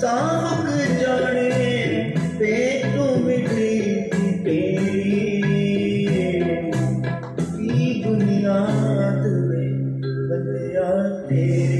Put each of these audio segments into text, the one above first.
साख जाने पे तू मिटी तेरी की में तेरी।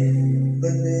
But